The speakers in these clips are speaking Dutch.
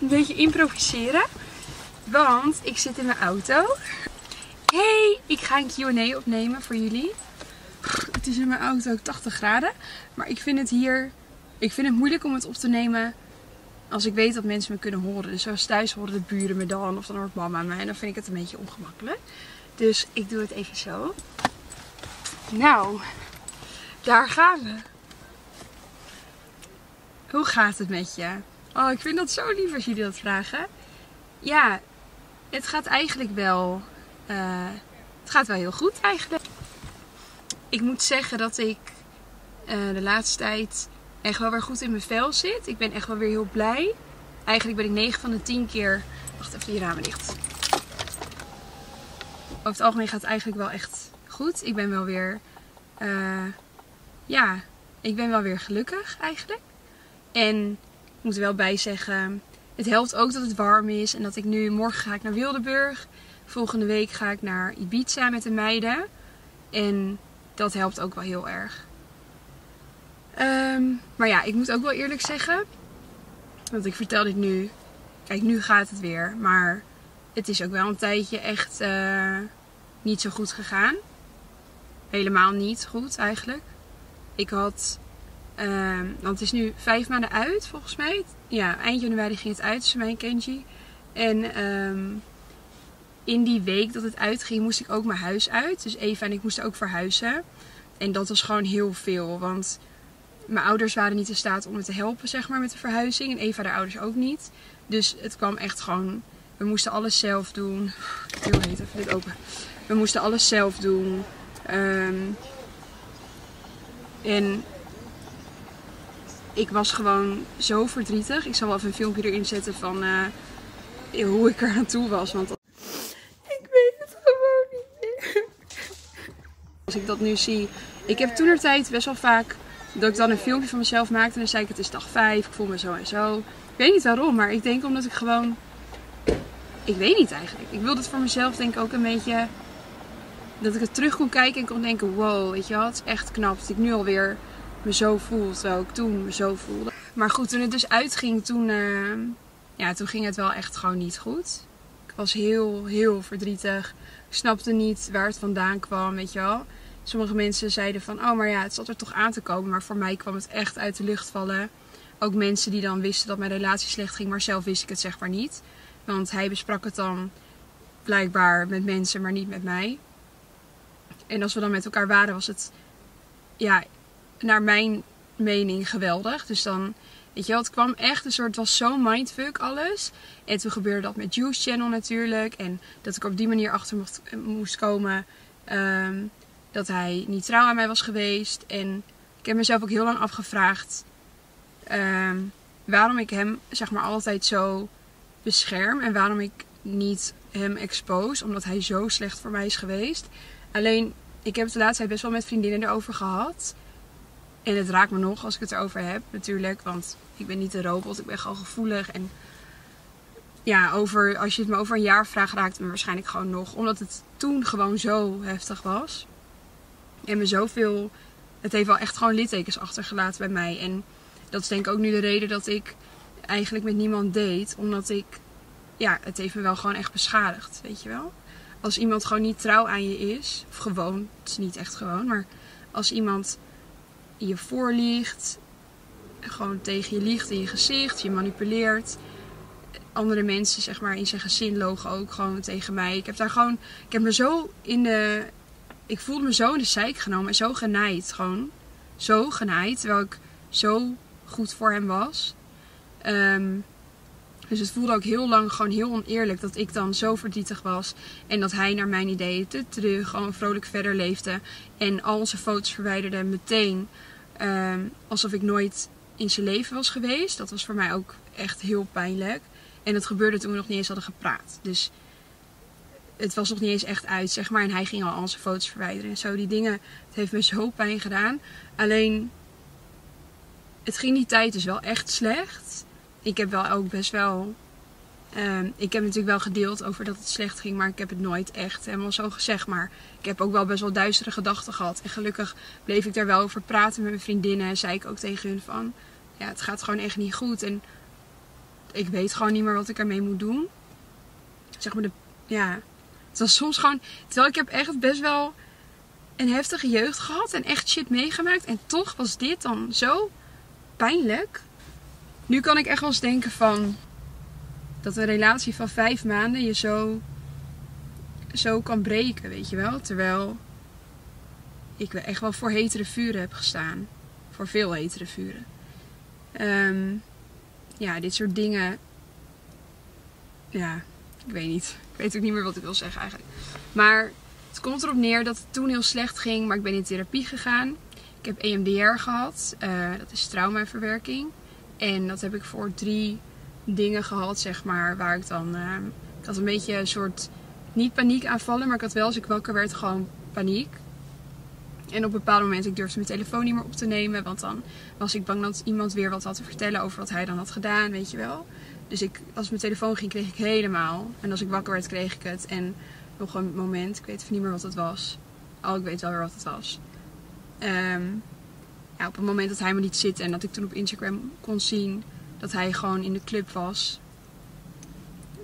een beetje improviseren. Want ik zit in mijn auto. Hey, ik ga een Q&A opnemen voor jullie. Het is in mijn auto 80 graden. Maar ik vind het hier... Ik vind het moeilijk om het op te nemen als ik weet dat mensen me kunnen horen. Dus zoals thuis horen de buren me dan. Of dan hoort mama me. En dan vind ik het een beetje ongemakkelijk. Dus ik doe het even zo. Nou, daar gaan we. Hoe gaat het met je? Oh, ik vind dat zo lief als jullie dat vragen. Ja, het gaat eigenlijk wel. eh, het gaat wel heel goed eigenlijk. Ik moet zeggen dat ik eh, de laatste tijd echt wel weer goed in mijn vel zit. Ik ben echt wel weer heel blij. Eigenlijk ben ik 9 van de 10 keer. Wacht even, die ramen dicht. Over het algemeen gaat het eigenlijk wel echt goed. Ik ben wel weer. eh, ja, ik ben wel weer gelukkig eigenlijk. En moet er wel bij zeggen, het helpt ook dat het warm is. En dat ik nu, morgen ga ik naar Wildeburg. Volgende week ga ik naar Ibiza met de meiden. En dat helpt ook wel heel erg. Ehm, maar ja, ik moet ook wel eerlijk zeggen. Want ik vertel dit nu. Kijk, nu gaat het weer. Maar het is ook wel een tijdje echt eh, niet zo goed gegaan. Helemaal niet goed eigenlijk. Ik had Ehm, want het is nu vijf maanden uit, volgens mij. Ja, eind januari ging het uit tussen mij en Kenji. En ehm, in die week dat het uitging, moest ik ook mijn huis uit. Dus Eva en ik moesten ook verhuizen. En dat was gewoon heel veel. Want mijn ouders waren niet in staat om me te helpen, zeg maar, met de verhuizing. En Eva de ouders ook niet. Dus het kwam echt gewoon... We moesten alles zelf doen. Heel heet, even dit open. We moesten alles zelf doen. Ehm, en ik was gewoon zo verdrietig. Ik zal wel even een filmpje erin zetten van eh, hoe ik er aan toe was. Want ik weet het gewoon niet meer. Als ik dat nu zie. Ik heb toen tijd best wel vaak dat ik dan een filmpje van mezelf maakte. En dan zei ik het is dag 5. Ik voel me zo en zo. Ik weet niet waarom. Maar ik denk omdat ik gewoon... Ik weet niet eigenlijk. Ik wilde het voor mezelf denk ik ook een beetje... Dat ik het terug kon kijken en kon denken... Wow, weet je wel. Het is echt knap dat ik nu alweer me zo voel. Terwijl ik toen me zo voelde. Maar goed, toen het dus uitging, toen, eh, ja, toen ging het wel echt gewoon niet goed. Ik was heel, heel verdrietig. Ik snapte niet waar het vandaan kwam, weet je wel. Sommige mensen zeiden van, oh maar ja, het zat er toch aan te komen. Maar voor mij kwam het echt uit de lucht vallen. Ook mensen die dan wisten dat mijn relatie slecht ging, maar zelf wist ik het zeg maar niet. Want hij besprak het dan blijkbaar met mensen, maar niet met mij. En als we dan met elkaar waren, was het ja, naar mijn mening geweldig. Dus dan, weet je wel, het kwam echt een soort, het was zo mindfuck alles. En toen gebeurde dat met Juice Channel natuurlijk. En dat ik op die manier achter mocht, moest komen ehm, dat hij niet trouw aan mij was geweest. En ik heb mezelf ook heel lang afgevraagd ehm, waarom ik hem, zeg maar, altijd zo bescherm. En waarom ik niet hem expose, omdat hij zo slecht voor mij is geweest. Alleen, ik heb het de laatste tijd best wel met vriendinnen erover gehad. En het raakt me nog als ik het erover heb, natuurlijk. Want ik ben niet een robot, ik ben gewoon gevoelig. En ja, over, als je het me over een jaar vraagt, raakt het me waarschijnlijk gewoon nog. Omdat het toen gewoon zo heftig was. En me zoveel. Het heeft wel echt gewoon littekens achtergelaten bij mij. En dat is denk ik ook nu de reden dat ik eigenlijk met niemand date. Omdat ik. Ja, het heeft me wel gewoon echt beschadigd, weet je wel. Als iemand gewoon niet trouw aan je is, of gewoon, het is niet echt gewoon, maar als iemand je voorliegt, gewoon tegen je liegt in je gezicht, je manipuleert. Andere mensen, zeg maar, in zijn gezin logen ook gewoon tegen mij. Ik heb daar gewoon, ik heb me zo in de, ik voelde me zo in de zeik genomen en zo genaaid, gewoon. Zo genaaid, terwijl ik zo goed voor hem was. Ehm, dus het voelde ook heel lang gewoon heel oneerlijk dat ik dan zo verdrietig was. En dat hij naar mijn ideeën te terug gewoon vrolijk verder leefde. En al onze foto's verwijderde meteen. ehm, alsof ik nooit in zijn leven was geweest. Dat was voor mij ook echt heel pijnlijk. En het gebeurde toen we nog niet eens hadden gepraat. Dus het was nog niet eens echt uit, zeg maar. En hij ging al al zijn foto's verwijderen en zo. Die dingen, het heeft me zo pijn gedaan. Alleen, het ging die tijd dus wel echt slecht. Ik heb wel ook best wel... ehm, ik heb natuurlijk wel gedeeld over dat het slecht ging, maar ik heb het nooit echt helemaal zo gezegd. Maar ik heb ook wel best wel duistere gedachten gehad. En gelukkig bleef ik daar wel over praten met mijn vriendinnen. En zei ik ook tegen hun van, ja, het gaat gewoon echt niet goed. En ik weet gewoon niet meer wat ik ermee moet doen. Zeg maar de, ja, het was soms gewoon, terwijl ik heb echt best wel een heftige jeugd gehad en echt shit meegemaakt. En toch was dit dan zo pijnlijk. Nu kan ik echt wel eens denken van dat een relatie van vijf maanden je zo, zo kan breken, weet je wel. Terwijl ik echt wel voor hetere vuren heb gestaan. Voor veel hetere vuren. Ehm, ja, dit soort dingen. Ja, ik weet niet. Ik weet ook niet meer wat ik wil zeggen eigenlijk. Maar het komt erop neer dat het toen heel slecht ging, maar ik ben in therapie gegaan. Ik heb EMDR gehad, uh, dat is traumaverwerking. En dat heb ik voor drie dingen gehad, zeg maar, waar ik dan... Uh, ik had een beetje een soort, niet paniek aanvallen, maar ik had wel als ik wakker werd gewoon paniek. En op een bepaald moment, ik durfde mijn telefoon niet meer op te nemen. Want dan was ik bang dat iemand weer wat had te vertellen over wat hij dan had gedaan, weet je wel. Dus ik, als mijn telefoon ging, kreeg ik helemaal. En als ik wakker werd, kreeg ik het. En nog een moment, ik weet even niet meer wat het was. Oh, ik weet wel weer wat het was. Um, op het moment dat hij me liet zitten en dat ik toen op Instagram kon zien dat hij gewoon in de club was.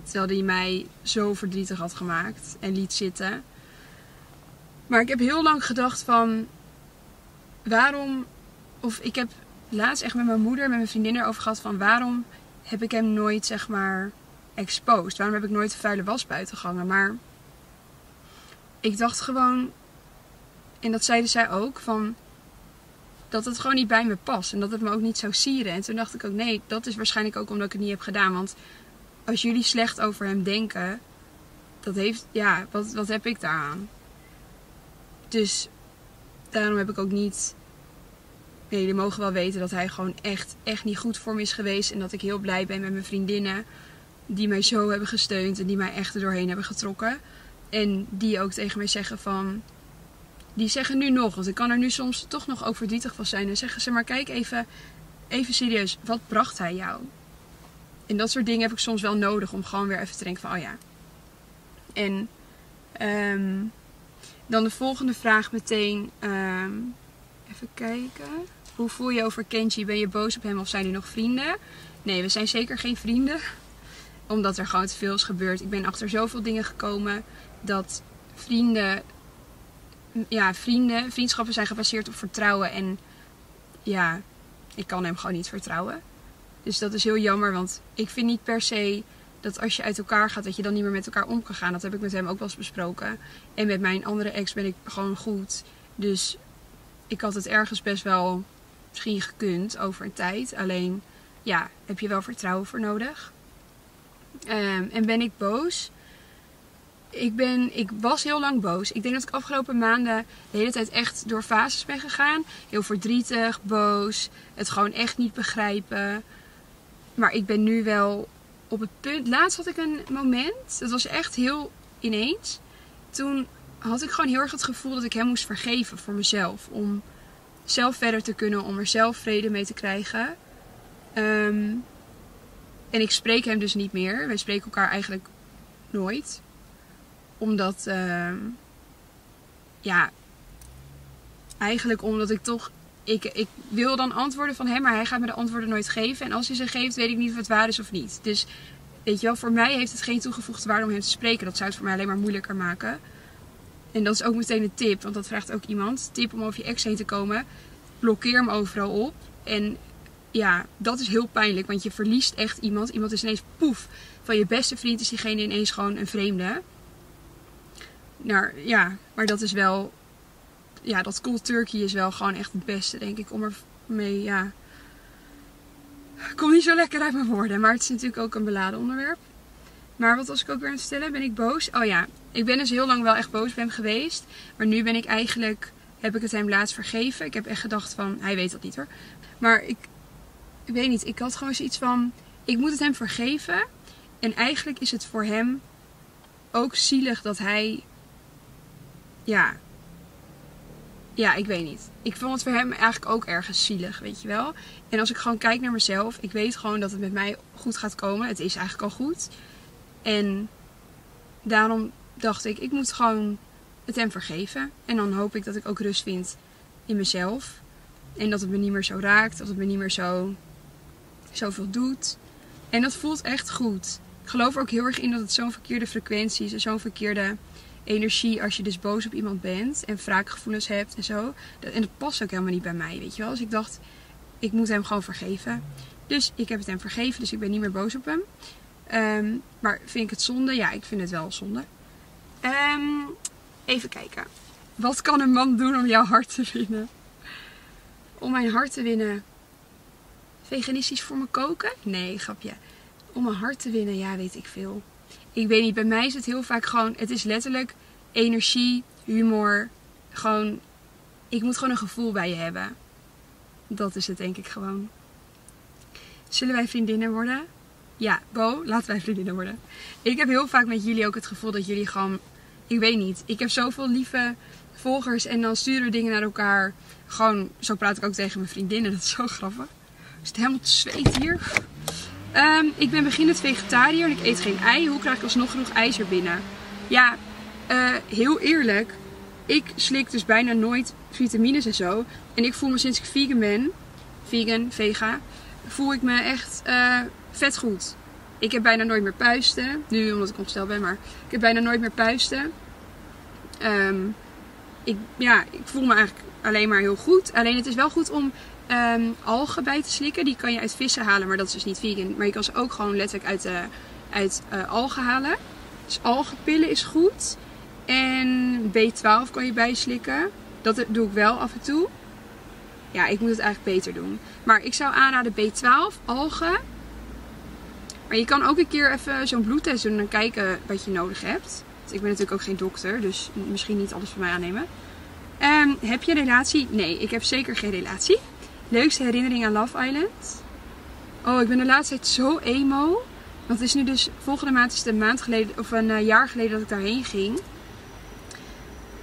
Terwijl hij mij zo verdrietig had gemaakt en liet zitten. Maar ik heb heel lang gedacht van waarom. Of ik heb laatst echt met mijn moeder, met mijn vriendin erover gehad van waarom heb ik hem nooit zeg maar exposed? Waarom heb ik nooit de vuile was buiten gehangen? Maar ik dacht gewoon, en dat zeiden zij ook, van dat het gewoon niet bij me past en dat het me ook niet zou sieren. En toen dacht ik ook, nee, dat is waarschijnlijk ook omdat ik het niet heb gedaan. Want als jullie slecht over hem denken, dat heeft, ja, wat, wat heb ik daaraan? Dus daarom heb ik ook niet. Nee, jullie mogen wel weten dat hij gewoon echt, echt niet goed voor me is geweest. En dat ik heel blij ben met mijn vriendinnen. Die mij zo hebben gesteund en die mij echt er doorheen hebben getrokken. En die ook tegen mij zeggen van. Die zeggen nu nog, want ik kan er nu soms toch nog over verdrietig van zijn. En zeggen ze maar, kijk even, even serieus, wat bracht hij jou? En dat soort dingen heb ik soms wel nodig om gewoon weer even te denken van, oh ja. En um, dan de volgende vraag meteen. Um, even kijken. Hoe voel je over Kenji? Ben je boos op hem of zijn jullie nog vrienden? Nee, we zijn zeker geen vrienden. Omdat er gewoon te veel is gebeurd. Ik ben achter zoveel dingen gekomen dat vrienden. Ja, vrienden, vriendschappen zijn gebaseerd op vertrouwen. En ja, ik kan hem gewoon niet vertrouwen. Dus dat is heel jammer, want ik vind niet per se dat als je uit elkaar gaat, dat je dan niet meer met elkaar om kan gaan. Dat heb ik met hem ook wel eens besproken. En met mijn andere ex ben ik gewoon goed. Dus ik had het ergens best wel misschien gekund over een tijd. Alleen, ja, heb je wel vertrouwen voor nodig. Um, en ben ik boos? Ik, ben, ik was heel lang boos. Ik denk dat ik afgelopen maanden de hele tijd echt door fases ben gegaan. Heel verdrietig, boos, het gewoon echt niet begrijpen. Maar ik ben nu wel op het punt. Laatst had ik een moment. Dat was echt heel ineens. Toen had ik gewoon heel erg het gevoel dat ik hem moest vergeven voor mezelf. Om zelf verder te kunnen. Om er zelf vrede mee te krijgen. Um, en ik spreek hem dus niet meer. Wij spreken elkaar eigenlijk nooit. Omdat. Uh, ja. Eigenlijk omdat ik toch ik, ik wil dan antwoorden van hem, maar hij gaat me de antwoorden nooit geven. En als hij ze geeft, weet ik niet of het waar is of niet. Dus weet je wel, voor mij heeft het geen toegevoegde waarde om hem te spreken. Dat zou het voor mij alleen maar moeilijker maken. En dat is ook meteen een tip, want dat vraagt ook iemand. Tip om over je ex heen te komen. Blokkeer hem overal op. En ja, dat is heel pijnlijk, want je verliest echt iemand. Iemand is ineens poef. Van je beste vriend is diegene ineens gewoon een vreemde. Nou ja, maar dat is wel ja, dat cold turkey is wel gewoon echt het beste, denk ik, om er mee, ja... Komt niet zo lekker uit mijn woorden, maar het is natuurlijk ook een beladen onderwerp. Maar wat was ik ook weer aan het stellen? Ben ik boos? Oh ja, ik ben dus heel lang wel echt boos op hem geweest. Maar nu ben ik eigenlijk, heb ik het hem laatst vergeven. Ik heb echt gedacht van, hij weet dat niet hoor. Maar ik, ik weet niet, ik had gewoon zoiets van, ik moet het hem vergeven. En eigenlijk is het voor hem ook zielig dat hij, ja, ja, ik weet niet. Ik vond het voor hem eigenlijk ook ergens zielig, weet je wel. En als ik gewoon kijk naar mezelf, ik weet gewoon dat het met mij goed gaat komen. Het is eigenlijk al goed. En daarom dacht ik, ik moet gewoon het hem vergeven. En dan hoop ik dat ik ook rust vind in mezelf. En dat het me niet meer zo raakt, dat het me niet meer zo zoveel doet. En dat voelt echt goed. Ik geloof ook heel erg in dat het zo'n verkeerde frequentie is en zo'n verkeerde energie als je dus boos op iemand bent en wraakgevoelens hebt en zo. En dat past ook helemaal niet bij mij, weet je wel. Dus ik dacht, ik moet hem gewoon vergeven. Dus ik heb het hem vergeven, dus ik ben niet meer boos op hem. Ehm, maar vind ik het zonde? Ja, ik vind het wel zonde. Ehm, even kijken. Wat kan een man doen om jouw hart te winnen? Om mijn hart te winnen. Veganistisch voor me koken? Nee, grapje. Om mijn hart te winnen, ja, weet ik veel. Ik weet niet, bij mij is het heel vaak gewoon, het is letterlijk energie, humor. Gewoon, ik moet gewoon een gevoel bij je hebben. Dat is het denk ik gewoon. Zullen wij vriendinnen worden? Ja, Bo, laten wij vriendinnen worden. Ik heb heel vaak met jullie ook het gevoel dat jullie gewoon, ik weet niet, ik heb zoveel lieve volgers en dan sturen we dingen naar elkaar. Gewoon, zo praat ik ook tegen mijn vriendinnen, dat is zo grappig. Ik zit helemaal te zweet hier. Um, ik ben beginnend vegetariër en ik eet geen ei. Hoe krijg ik alsnog genoeg ijzer binnen? Ja, uh, heel eerlijk. Ik slik dus bijna nooit vitamines en zo. En ik voel me sinds ik vegan ben, vegan, vega, voel ik me echt uh, vet goed. Ik heb bijna nooit meer puisten. Nu omdat ik ongesteld ben, maar ik heb bijna nooit meer puisten. Um, ik, ja, ik voel me eigenlijk alleen maar heel goed. Alleen het is wel goed om um, algen bij te slikken. Die kan je uit vissen halen, maar dat is dus niet vegan. Maar je kan ze ook gewoon letterlijk uit, de, uit uh, algen halen. Dus algenpillen is goed. En B12 kan je bijslikken. Dat doe ik wel af en toe. Ja, ik moet het eigenlijk beter doen. Maar ik zou aanraden B12, algen. Maar je kan ook een keer even zo'n bloedtest doen en kijken wat je nodig hebt. ik ben natuurlijk ook geen dokter, dus misschien niet alles van mij aannemen. Um, heb je een relatie? Nee, ik heb zeker geen relatie. Leukste herinnering aan Love Island? Oh, ik ben de laatste tijd zo emo. Want het is nu dus, volgende maand is het een maand geleden, of een uh, jaar geleden dat ik daarheen ging.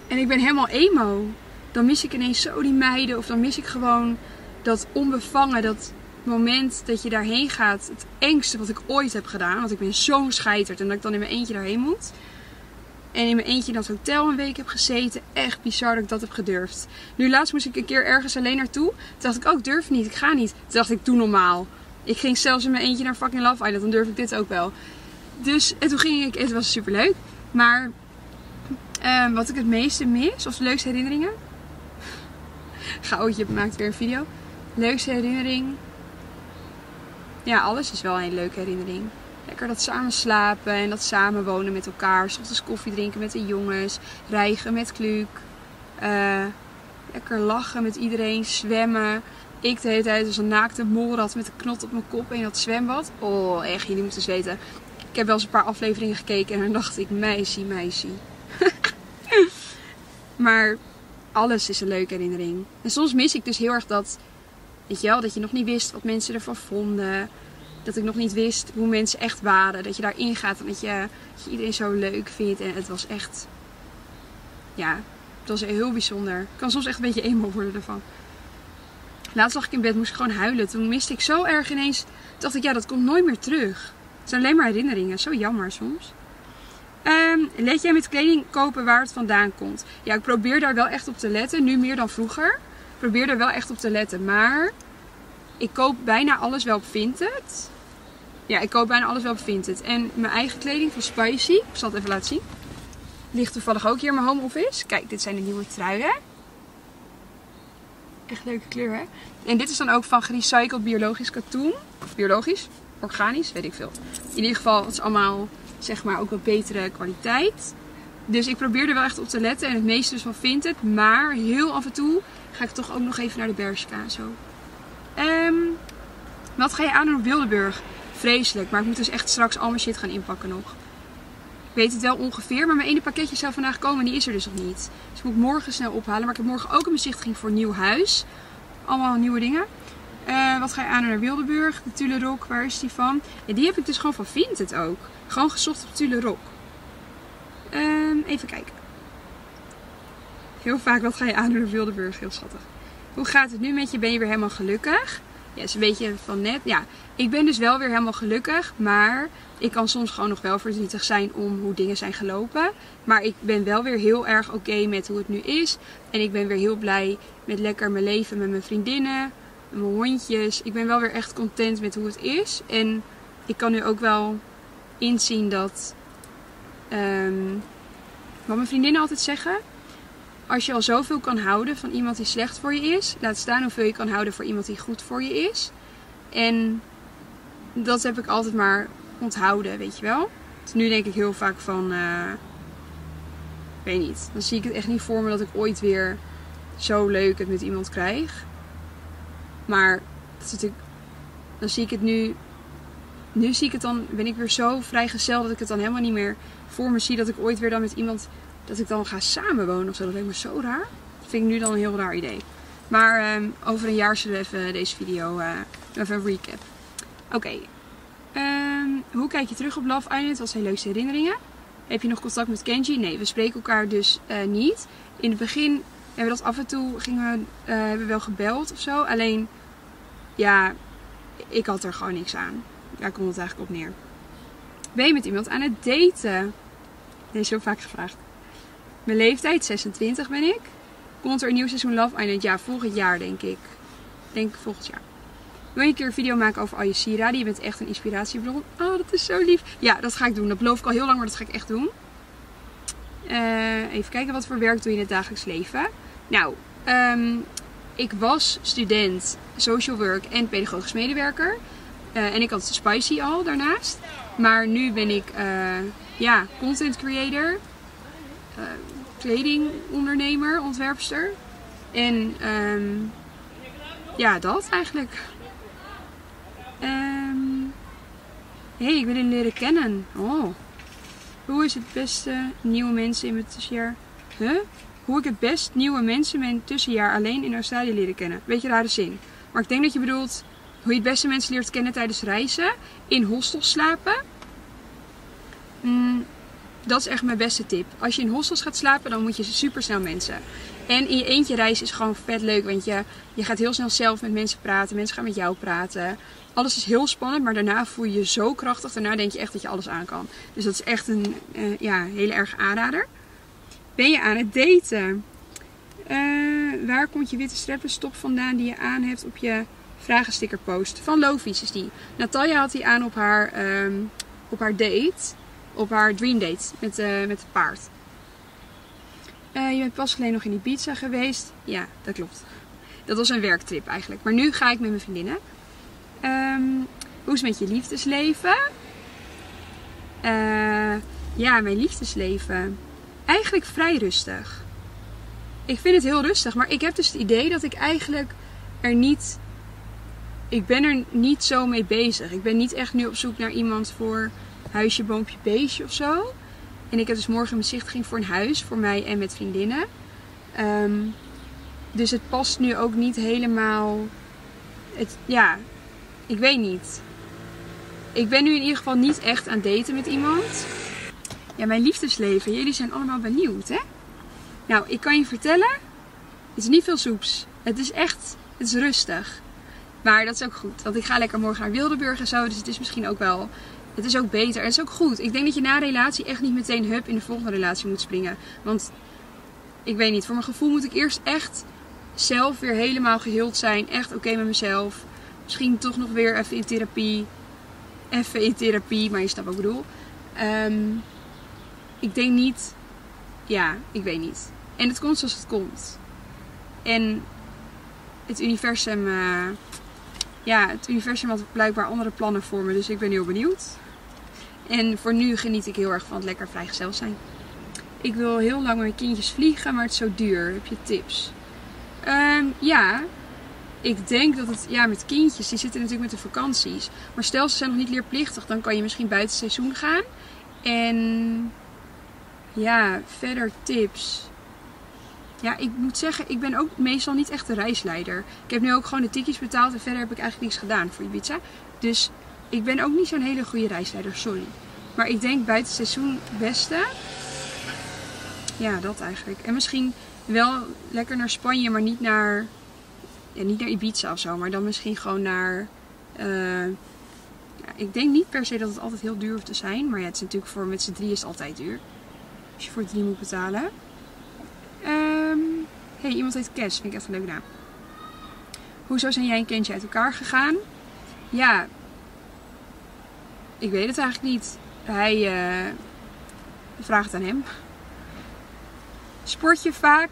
En ik ben helemaal emo. Dan mis ik ineens zo die meiden. Of dan mis ik gewoon dat onbevangen, dat moment dat je daarheen gaat. Het engste wat ik ooit heb gedaan. Want ik ben zo scheiterd. En dat ik dan in mijn eentje daarheen moet. En in mijn eentje in dat hotel een week heb gezeten. Echt bizar dat ik dat heb gedurfd. Nu laatst moest ik een keer ergens alleen naartoe. Toen dacht ik, oh ik durf niet, ik ga niet. Toen dacht ik, doe normaal. Ik ging zelfs in mijn eentje naar fucking Love Island. Dan durf ik dit ook wel. Dus en toen ging ik, het was super leuk. Maar uh, wat ik het meeste mis, of de leukste herinneringen. Goudje maakt weer een video. Leukste herinnering. Ja, alles is wel een leuke herinnering. Lekker dat samen slapen en dat samen wonen met elkaar. Soms koffie drinken met de jongens. Rijgen met Kluuk. Uh, lekker lachen met iedereen. Zwemmen. Ik de hele tijd als een naakte molrat met een knot op mijn kop in dat zwembad. Oh, echt, jullie moeten weten. Ik heb wel eens een paar afleveringen gekeken en dan dacht ik, meisje, meisje. maar alles is een leuke herinnering. En soms mis ik dus heel erg dat, weet je wel, dat je nog niet wist wat mensen ervan vonden dat ik nog niet wist hoe mensen echt waren. Dat je daarin gaat en dat je, dat je iedereen zo leuk vindt. En het was echt, ja, het was heel bijzonder. Ik kan soms echt een beetje emo worden ervan. Laatst lag ik in bed, moest ik gewoon huilen. Toen miste ik zo erg ineens. dacht ik, ja, dat komt nooit meer terug. Het zijn alleen maar herinneringen. Zo jammer soms. Um, let jij met kleding kopen waar het vandaan komt? Ja, ik probeer daar wel echt op te letten. Nu meer dan vroeger. Ik probeer daar wel echt op te letten. Maar ik koop bijna alles wel op Vinted. Ja, ik koop bijna alles wel op Vinted. En mijn eigen kleding van Spicy. Ik zal het even laten zien. Ligt toevallig ook hier in mijn home office. Kijk, dit zijn de nieuwe truien. Echt leuke kleur, hè? En dit is dan ook van gerecycled biologisch katoen. Of biologisch, organisch, weet ik veel. In ieder geval, het is allemaal, zeg maar, ook wat betere kwaliteit. Dus ik probeer er wel echt op te letten. En het meeste dus van Vinted. Maar heel af en toe ga ik toch ook nog even naar de Bershka zo. Um, wat ga je aan op Wildeburg? Vreselijk, maar ik moet dus echt straks al mijn shit gaan inpakken nog. Ik weet het wel ongeveer, maar mijn ene pakketje zou vandaag komen en die is er dus nog niet. Dus ik moet morgen snel ophalen. Maar ik heb morgen ook een bezichtiging voor een nieuw huis. Allemaal nieuwe dingen. Uh, wat ga je aan naar Wildeburg? De Tulle waar is die van? En die heb ik dus gewoon van Vinted ook. Gewoon gezocht op Tulle Rock. Um, even kijken. Heel vaak, wat ga je aan naar Wildeburg? Heel schattig. Hoe gaat het nu met je? Ben je weer helemaal gelukkig? Ja, is een beetje van net. Ja, ik ben dus wel weer helemaal gelukkig. Maar ik kan soms gewoon nog wel verdrietig zijn om hoe dingen zijn gelopen. Maar ik ben wel weer heel erg oké met hoe het nu is. En ik ben weer heel blij met lekker mijn leven met mijn vriendinnen. Mijn hondjes. Ik ben wel weer echt content met hoe het is. En ik kan nu ook wel inzien dat. ehm, wat mijn vriendinnen altijd zeggen. Als je al zoveel kan houden van iemand die slecht voor je is, laat staan hoeveel je kan houden voor iemand die goed voor je is. En dat heb ik altijd maar onthouden, weet je wel. Dus nu denk ik heel vaak van. ik weet niet. Dan zie ik het echt niet voor me dat ik ooit weer zo leuk het met iemand krijg. Maar dat is natuurlijk. Dan zie ik het nu. Nu zie ik het dan. Ben ik weer zo vrijgezel dat ik het dan helemaal niet meer voor me zie dat ik ooit weer dan met iemand. Dat ik dan ga samenwonen of zo. Dat lijkt me zo raar. Dat vind ik nu dan een heel raar idee. Maar ehm, over een jaar zullen we even deze video. eh, even recap. Oké. Ehm, hoe kijk je terug op Love Island? Wat zijn je leukste herinneringen? Heb je nog contact met Kenji? Nee, we spreken elkaar dus eh, niet. In het begin hebben we dat af en toe gingen we, eh, hebben we wel gebeld of zo. Alleen, ja, ik had er gewoon niks aan. Daar komt het eigenlijk op neer. Ben je met iemand aan het daten? Deze is zo vaak gevraagd. Mijn leeftijd, 26 ben ik. Komt er een nieuw seizoen Love Island? Ja, volgend jaar denk ik. Denk volgend jaar. Wil je een keer een video maken over Jazeera? Je bent echt een inspiratiebron. Oh, dat is zo lief. Ja, dat ga ik doen. Dat beloof ik al heel lang, maar dat ga ik echt doen. Eh, even kijken, wat voor werk doe je in het dagelijks leven? Nou, ehm, ik was student social work en pedagogisch medewerker. Eh, en ik had Spicy al daarnaast. Maar nu ben ik eh, ja, content creator, kledingondernemer, ontwerpster. En ehm, ja, dat eigenlijk. Ehm hey, ik wil jullie leren kennen. Oh. Hoe is het beste nieuwe mensen in mijn tussenjaar? Huh? Hoe ik het best nieuwe mensen mijn tussenjaar alleen in Australië leren kennen. Beetje rare zin. Maar ik denk dat je bedoelt hoe je het beste mensen leert kennen tijdens reizen. In hostels slapen. Mm, dat is echt mijn beste tip. Als je in hostels gaat slapen, dan moet je super snel mensen. En in je eentje reizen is gewoon vet leuk. Want je, je gaat heel snel zelf met mensen praten. Mensen gaan met jou praten. Alles is heel spannend, maar daarna voel je je zo krachtig. Daarna denk je echt dat je alles aan kan. Dus dat is echt een eh, ja, hele erg aanrader. Ben je aan het daten? Eh, waar komt je witte streppenstop vandaan die je aan hebt op je vragensticker post? Van Lovies is die. Natalia had die aan op haar, ehm, op haar date. Op haar dream date met, eh, met het paard. Eh, je bent pas geleden nog in Ibiza geweest. Ja, dat klopt. Dat was een werktrip eigenlijk. Maar nu ga ik met mijn vriendinnen. Ehm, hoe is het met je liefdesleven? Eh, ja, mijn liefdesleven. Eigenlijk vrij rustig. Ik vind het heel rustig, maar ik heb dus het idee dat ik eigenlijk er niet. Ik ben er niet zo mee bezig. Ik ben niet echt nu op zoek naar iemand voor huisje, boompje, beestje of zo. En ik heb dus morgen een bezichtiging voor een huis, voor mij en met vriendinnen. Ehm, dus het past nu ook niet helemaal. Het, ja, ik weet niet. Ik ben nu in ieder geval niet echt aan het daten met iemand. Ja, mijn liefdesleven. Jullie zijn allemaal benieuwd, hè? Nou, ik kan je vertellen. Het is niet veel soeps. Het is echt, het is rustig. Maar dat is ook goed. Want ik ga lekker morgen naar Wildeburg en zo. Dus het is misschien ook wel, het is ook beter. En het is ook goed. Ik denk dat je na een relatie echt niet meteen hup in de volgende relatie moet springen. Want, ik weet niet. Voor mijn gevoel moet ik eerst echt zelf weer helemaal geheeld zijn. Echt oké met mezelf. Misschien toch nog weer even in therapie. Even in therapie, maar je snapt wat ik bedoel. Ehm, ik denk niet. Ja, ik weet niet. En het komt zoals het komt. En het universum. eh, ja, het universum had blijkbaar andere plannen voor me. Dus ik ben heel benieuwd. En voor nu geniet ik heel erg van het lekker vrijgezel zijn. Ik wil heel lang met kindjes vliegen, maar het is zo duur. Heb je tips? Ehm, ja, ik denk dat het, ja, met kindjes, die zitten natuurlijk met de vakanties. Maar stel ze zijn nog niet leerplichtig, dan kan je misschien buiten seizoen gaan. En ja, verder tips. Ja, ik moet zeggen, ik ben ook meestal niet echt de reisleider. Ik heb nu ook gewoon de tickets betaald en verder heb ik eigenlijk niks gedaan voor Ibiza. Dus ik ben ook niet zo'n hele goede reisleider, sorry. Maar ik denk buiten seizoen beste. Ja, dat eigenlijk. En misschien wel lekker naar Spanje, maar niet naar, ja, niet naar Ibiza of zo. Maar dan misschien gewoon naar... eh, ja, ik denk niet per se dat het altijd heel duur hoeft te zijn. Maar ja, het is natuurlijk voor met z'n drie is het altijd duur. Als je voor drie moet betalen. Ehm hey, iemand heet Cash. Vind ik echt een leuke naam. Hoezo zijn jij en Kentje uit elkaar gegaan? Ja. Ik weet het eigenlijk niet. Hij uh, vraagt aan hem. Sport je vaak?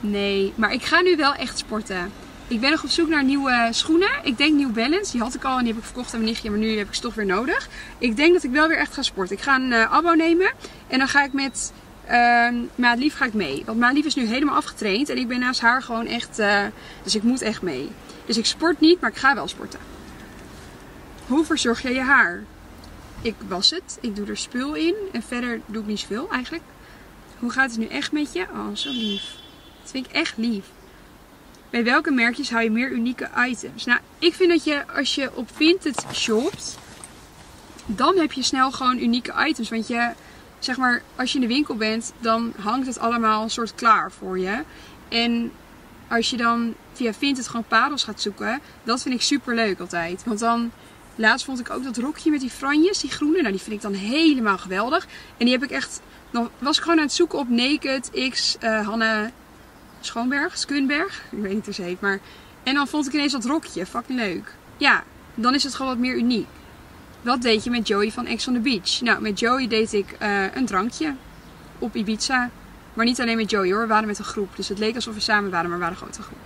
Nee, maar ik ga nu wel echt sporten. Ik ben nog op zoek naar nieuwe schoenen. Ik denk New Balance. Die had ik al en die heb ik verkocht aan mijn nichtje. Maar nu heb ik ze toch weer nodig. Ik denk dat ik wel weer echt ga sporten. Ik ga een uh, abo nemen. En dan ga ik met uh, Maatlief ga ik mee. Want Maatlief is nu helemaal afgetraind. En ik ben naast haar gewoon echt... Uh, dus ik moet echt mee. Dus ik sport niet, maar ik ga wel sporten. Hoe verzorg jij je haar? Ik was het. Ik doe er spul in. En verder doe ik niet zoveel eigenlijk. Hoe gaat het nu echt met je? Oh, zo lief. Dat vind ik echt lief. Bij welke merkjes hou je meer unieke items? Nou, ik vind dat je als je op Vinted shopt, dan heb je snel gewoon unieke items. Want je, zeg maar, als je in de winkel bent, dan hangt het allemaal een soort klaar voor je. En als je dan via Vinted gewoon parels gaat zoeken, dat vind ik super leuk altijd. Want dan, laatst vond ik ook dat rokje met die franjes, die groene, nou die vind ik dan helemaal geweldig. En die heb ik echt, dan was ik gewoon aan het zoeken op Naked X uh, Hanne Schoonberg, Skunberg, ik weet niet hoe ze heet, maar... En dan vond ik ineens dat rokje, fucking leuk. Ja, dan is het gewoon wat meer uniek. Wat deed je met Joey van Ex on the Beach? Nou, met Joey deed ik uh, een drankje op Ibiza. Maar niet alleen met Joey hoor, we waren met een groep. Dus het leek alsof we samen waren, maar we waren gewoon een groep.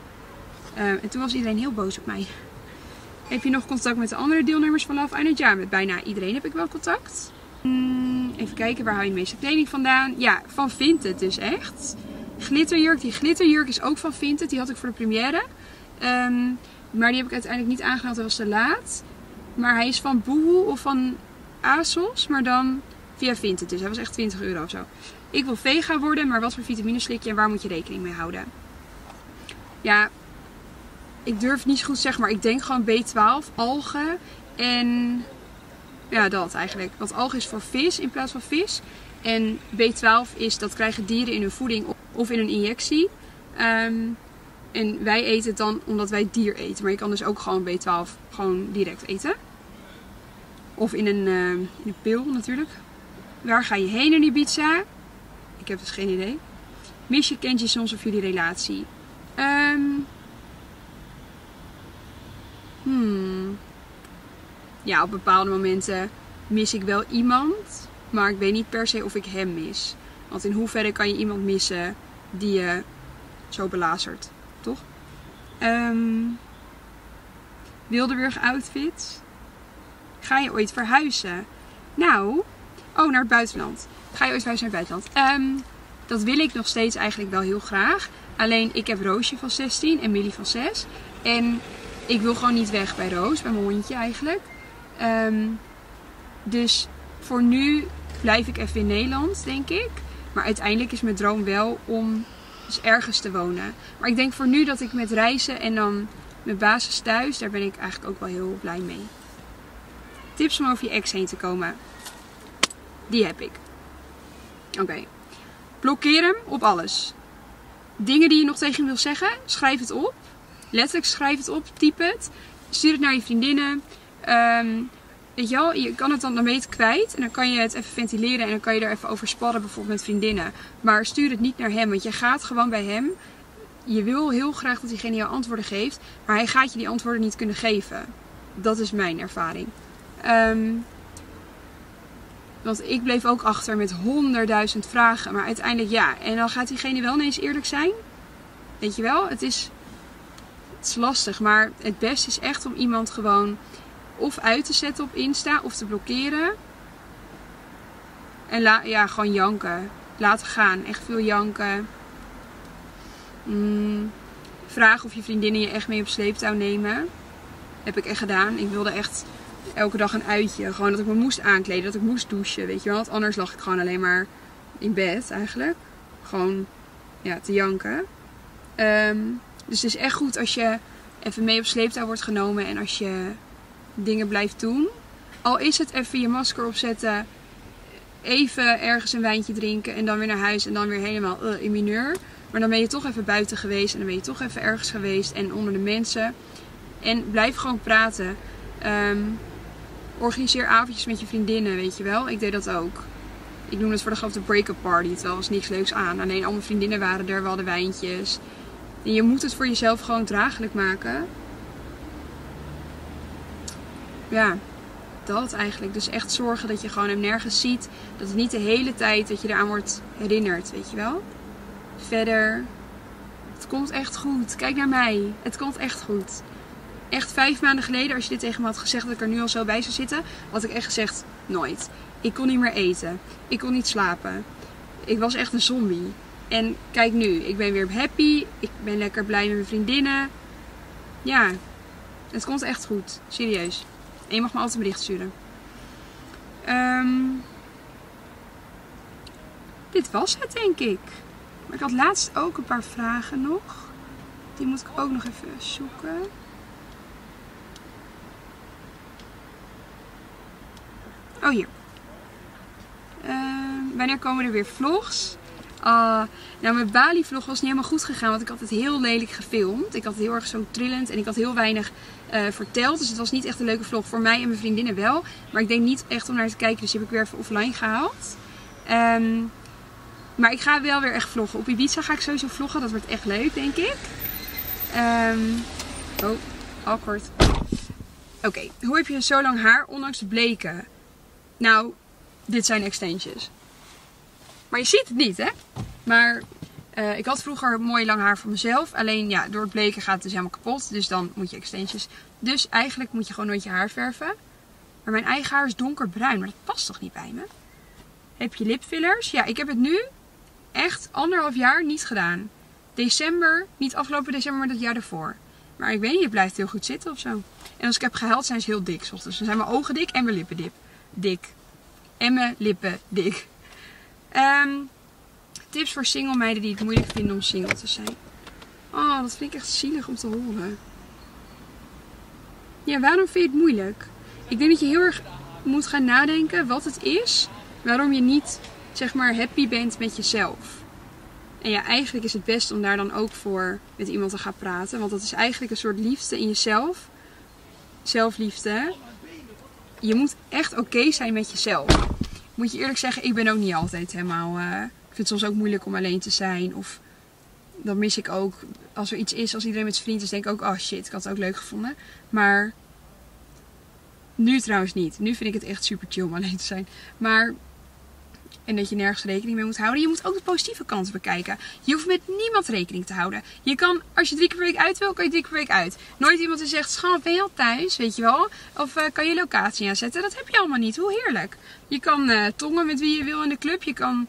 Uh, en toen was iedereen heel boos op mij. Heb je nog contact met de andere deelnemers van Love Island? Ja, met bijna iedereen heb ik wel contact. Hmm, even kijken, waar hou je de meeste kleding vandaan? Ja, van Vinted dus echt glitterjurk. Die glitterjurk is ook van Vinted. Die had ik voor de première. Um, maar die heb ik uiteindelijk niet aangenomen. Dat was te laat. Maar hij is van Boohoo of van ASOS. Maar dan via Vinted. Dus hij was echt 20 euro of zo. Ik wil vega worden. Maar wat voor vitamine slik je en waar moet je rekening mee houden? Ja, ik durf niet zo goed zeggen. Maar ik denk gewoon B12, algen en... Ja, dat eigenlijk. Want algen is voor vis in plaats van vis. En B12 is, dat krijgen dieren in hun voeding of in een injectie. Um, en wij eten het dan omdat wij dier eten. Maar je kan dus ook gewoon B12 gewoon direct eten. Of in een, uh, in pil natuurlijk. Waar ga je heen in Ibiza? Ik heb dus geen idee. Mis je Kenji soms of jullie relatie? Um, hmm. Ja, op bepaalde momenten mis ik wel iemand. Maar ik weet niet per se of ik hem mis. Want in hoeverre kan je iemand missen die je zo belazert, toch? Um, Wildeburg outfits. Ga je ooit verhuizen? Nou, oh, naar het buitenland. Ga je ooit verhuizen naar het buitenland? Um, dat wil ik nog steeds eigenlijk wel heel graag. Alleen ik heb Roosje van 16 en Millie van 6. En ik wil gewoon niet weg bij Roos, bij mijn hondje eigenlijk. Um, dus voor nu blijf ik even in Nederland, denk ik. Maar uiteindelijk is mijn droom wel om dus ergens te wonen. Maar ik denk voor nu dat ik met reizen en dan mijn basis thuis, daar ben ik eigenlijk ook wel heel blij mee. Tips om over je ex heen te komen. Die heb ik. Oké. Blokkeer hem op alles. Dingen die je nog tegen hem wil zeggen, schrijf het op. Letterlijk schrijf het op, typ het. Stuur het naar je vriendinnen. Um, Weet je wel, je kan het dan, dan ben kwijt. En dan kan je het even ventileren en dan kan je er even over sparren, bijvoorbeeld met vriendinnen. Maar stuur het niet naar hem, want je gaat gewoon bij hem. Je wil heel graag dat diegene jou antwoorden geeft, maar hij gaat je die antwoorden niet kunnen geven. Dat is mijn ervaring. Um, want ik bleef ook achter met honderdduizend vragen. Maar uiteindelijk ja. En dan gaat diegene wel ineens eerlijk zijn. Weet je wel, het is, het is lastig. Maar het beste is echt om iemand gewoon of uit te zetten op Insta of te blokkeren. En ja, gewoon janken. Laten gaan. Echt veel janken. Mm. Vraag of je vriendinnen je echt mee op sleeptouw nemen. Heb ik echt gedaan. Ik wilde echt elke dag een uitje. Gewoon dat ik me moest aankleden. Dat ik moest douchen. Weet je wel. Want anders lag ik gewoon alleen maar in bed eigenlijk. Gewoon ja, te janken. Um, dus het is echt goed als je even mee op sleeptouw wordt genomen. En als je dingen blijft doen. Al is het even je masker opzetten, even ergens een wijntje drinken en dan weer naar huis en dan weer helemaal uh, in mineur. Maar dan ben je toch even buiten geweest en dan ben je toch even ergens geweest en onder de mensen. En blijf gewoon praten. Um, organiseer avondjes met je vriendinnen, weet je wel. Ik deed dat ook. Ik noem het voor de grote break-up party. Terwijl was niks leuks aan. Alleen al mijn vriendinnen waren er, we hadden wijntjes. En je moet het voor jezelf gewoon draaglijk maken. ja, dat eigenlijk. Dus echt zorgen dat je gewoon hem nergens ziet. Dat het niet de hele tijd dat je eraan wordt herinnerd, weet je wel. Verder, het komt echt goed. Kijk naar mij. Het komt echt goed. Echt vijf maanden geleden, als je dit tegen me had gezegd dat ik er nu al zo bij zou zitten, had ik echt gezegd, nooit. Ik kon niet meer eten. Ik kon niet slapen. Ik was echt een zombie. En kijk nu, ik ben weer happy. Ik ben lekker blij met mijn vriendinnen. Ja, het komt echt goed. Serieus. En je mag me altijd een bericht sturen. Ehm, dit was het, denk ik. Maar ik had laatst ook een paar vragen nog. Die moet ik ook nog even zoeken. Oh, hier. Ehm, wanneer komen er weer vlogs? Uh, nou, mijn Bali-vlog was niet helemaal goed gegaan, want ik had het heel lelijk gefilmd. Ik had het heel erg zo trillend en ik had heel weinig uh, verteld. Dus het was niet echt een leuke vlog voor mij en mijn vriendinnen wel. Maar ik denk niet echt om naar te kijken, dus die heb ik weer even offline gehaald. Um, maar ik ga wel weer echt vloggen. Op Ibiza ga ik sowieso vloggen, dat wordt echt leuk, denk ik. Um, oh, awkward. Oké, hoe heb je zo lang haar ondanks de bleken? Nou, dit zijn extensions. Maar je ziet het niet, hè? Maar uh, ik had vroeger mooi lang haar voor mezelf. Alleen ja, door het bleken gaat het dus helemaal kapot. Dus dan moet je extensions. Dus eigenlijk moet je gewoon nooit je haar verven. Maar mijn eigen haar is donkerbruin. Maar dat past toch niet bij me? Heb je lipfillers? Ja, ik heb het nu echt anderhalf jaar niet gedaan. December, niet afgelopen december, maar dat jaar ervoor. Maar ik weet niet, het blijft heel goed zitten of zo. En als ik heb gehuild, zijn ze heel dik. Dus dan zijn mijn ogen dik en mijn lippen dik. dik. En mijn lippen dik. Um, tips voor single meiden die het moeilijk vinden om single te zijn. Oh, dat vind ik echt zielig om te horen. Ja, waarom vind je het moeilijk? Ik denk dat je heel erg moet gaan nadenken wat het is. Waarom je niet, zeg maar, happy bent met jezelf. En ja, eigenlijk is het best om daar dan ook voor met iemand te gaan praten. Want dat is eigenlijk een soort liefde in jezelf. Zelfliefde. Je moet echt oké zijn met jezelf moet je eerlijk zeggen, ik ben ook niet altijd helemaal. Uh, ik vind het soms ook moeilijk om alleen te zijn. Of dan mis ik ook, als er iets is, als iedereen met zijn vriend is, denk ik ook, oh shit, ik had het ook leuk gevonden. Maar nu trouwens niet. Nu vind ik het echt super chill om alleen te zijn. Maar en dat je nergens rekening mee moet houden. Je moet ook de positieve kanten bekijken. Je hoeft met niemand rekening te houden. Je kan, als je drie keer per week uit wil, kan je drie keer per week uit. Nooit iemand die zegt, schat, ben je al thuis? Weet je wel? Of uh, kan je locatie aanzetten? Dat heb je allemaal niet. Hoe heerlijk. Je kan uh, tongen met wie je wil in de club. Je kan,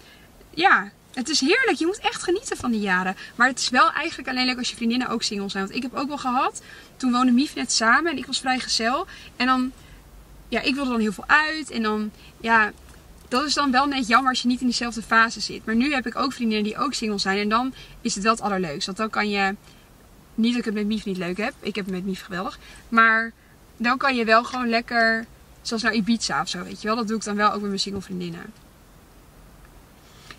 ja, het is heerlijk. Je moet echt genieten van die jaren. Maar het is wel eigenlijk alleen leuk als je vriendinnen ook single zijn. Want ik heb ook wel gehad. Toen woonde Mief net samen en ik was vrij gezel. En dan, ja, ik wilde dan heel veel uit. En dan, ja, dat is dan wel net jammer als je niet in diezelfde fase zit. Maar nu heb ik ook vriendinnen die ook single zijn. En dan is het wel allerleukst. Want dan kan je... Niet dat ik het met Mief niet leuk heb. Ik heb het met Mief geweldig. Maar dan kan je wel gewoon lekker... Zoals naar Ibiza of zo, weet je wel. Dat doe ik dan wel ook met mijn single vriendinnen.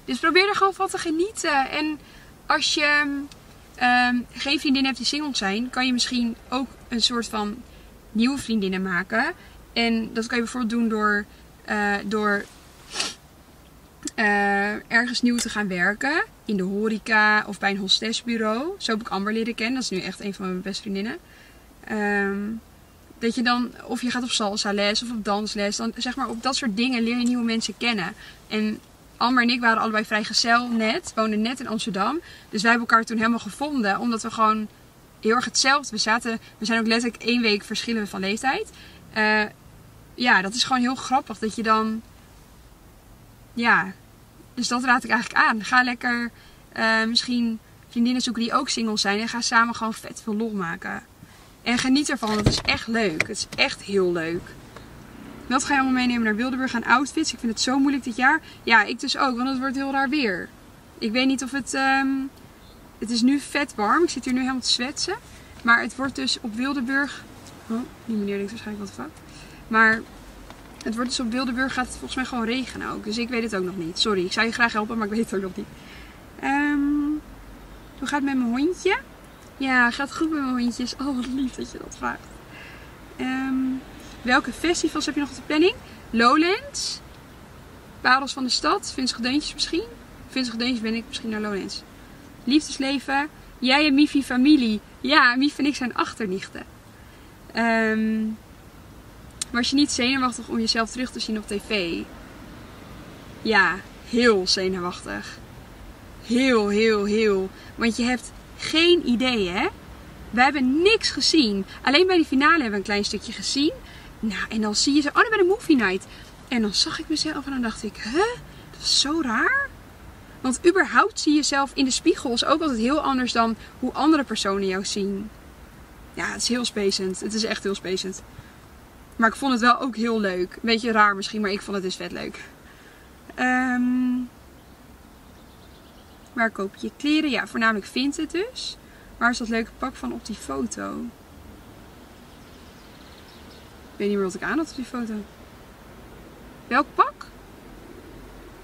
Dus probeer er gewoon van te genieten. En als je um, geen vriendinnen hebt die single zijn... Kan je misschien ook een soort van nieuwe vriendinnen maken. En dat kan je bijvoorbeeld doen door... Uh, door uh, ergens nieuw te gaan werken. In de horeca of bij een hostesbureau. Zo heb ik Amber leren kennen. Dat is nu echt een van mijn beste vriendinnen. Um, dat je dan, of je gaat op salsa les of op dansles. Dan zeg maar op dat soort dingen leer je nieuwe mensen kennen. En Amber en ik waren allebei vrijgezel net. Woonden net in Amsterdam. Dus wij hebben elkaar toen helemaal gevonden. Omdat we gewoon heel erg hetzelfde. We zaten, we zijn ook letterlijk één week verschillen van leeftijd. Uh, ja, dat is gewoon heel grappig. Dat je dan ja, dus dat raad ik eigenlijk aan. Ga lekker uh, misschien vriendinnen zoeken die ook single zijn. En ga samen gewoon vet veel lol maken. En geniet ervan. Dat is echt leuk. Het is echt heel leuk. Wat ga je allemaal meenemen naar Wildeburg aan outfits? Ik vind het zo moeilijk dit jaar. Ja, ik dus ook. Want het wordt heel raar weer. Ik weet niet of het... Um, het is nu vet warm. Ik zit hier nu helemaal te zwetsen. Maar het wordt dus op Wildeburg... Oh, die meneer denkt waarschijnlijk wat fout. Maar het wordt dus op gaat het volgens mij gewoon regenen ook. Dus ik weet het ook nog niet. Sorry, ik zou je graag helpen, maar ik weet het ook nog niet. Um, hoe gaat het met mijn hondje? Ja, gaat goed met mijn hondjes. Oh, wat lief dat je dat vraagt. Um, welke festivals heb je nog op de planning? Lowlands. Parels van de stad. Deuntjes misschien. Deuntjes ben ik misschien naar Lowlands. Liefdesleven. Jij en Mifi familie. Ja, Mief en ik zijn achternichten. Um, Was je niet zenuwachtig om jezelf terug te zien op tv? Ja, heel zenuwachtig. Heel, heel, heel. Want je hebt geen idee, hè? We hebben niks gezien. Alleen bij die finale hebben we een klein stukje gezien. Nou, en dan zie je ze. Oh, dan bij de movie night. En dan zag ik mezelf en dan dacht ik, hè? Dat is zo raar. Want überhaupt zie je jezelf in de spiegel is ook altijd heel anders dan hoe andere personen jou zien. Ja, het is heel spacend. Het is echt heel spacend. Maar ik vond het wel ook heel leuk. Een beetje raar misschien, maar ik vond het dus vet leuk. Ehm waar koop je kleren? Ja, voornamelijk Vinted dus. Waar is dat leuke pak van op die foto? Ik weet niet meer wat ik aan had op die foto. Welk pak?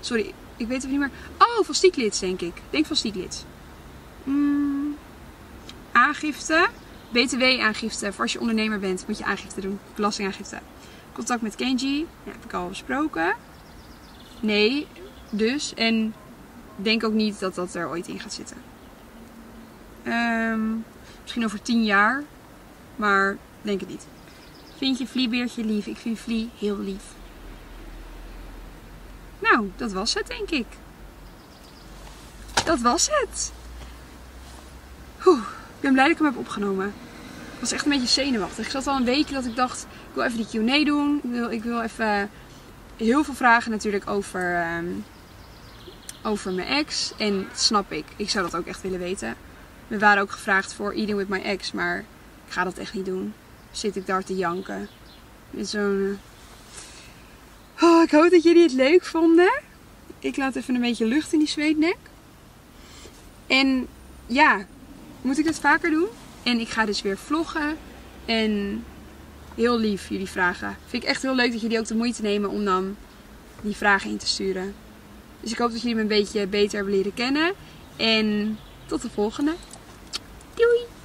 Sorry, ik weet het niet meer. Oh, van Stieglitz denk ik. Denk van Stieglitz. Mm, aangifte. BTW-aangifte. Voor als je ondernemer bent, moet je aangifte doen. Belastingaangifte. Contact met Kenji. Ja, heb ik al besproken. Nee, dus. En denk ook niet dat dat er ooit in gaat zitten. Ehm, misschien over tien jaar. Maar denk het niet. Vind je Vliebeertje lief? Ik vind Vlie heel lief. Nou, dat was het denk ik. Dat was het. Oeh, ik ben blij dat ik hem heb opgenomen. Ik was echt een beetje zenuwachtig. Ik zat al een weekje dat ik dacht, ik wil even die Q&A doen. Ik wil, ik wil even heel veel vragen natuurlijk over, um, over mijn ex. En snap ik. Ik zou dat ook echt willen weten. We waren ook gevraagd voor Eating with my ex, maar ik ga dat echt niet doen. Zit ik daar te janken. Met zo'n... Oh, ik hoop dat jullie het leuk vonden. Ik laat even een beetje lucht in die zweetnek. En ja, moet ik dat vaker doen? En ik ga dus weer vloggen. En heel lief jullie vragen. Vind ik echt heel leuk dat jullie ook de moeite nemen om dan die vragen in te sturen. Dus ik hoop dat jullie me een beetje beter hebben leren kennen. En tot de volgende. Doei!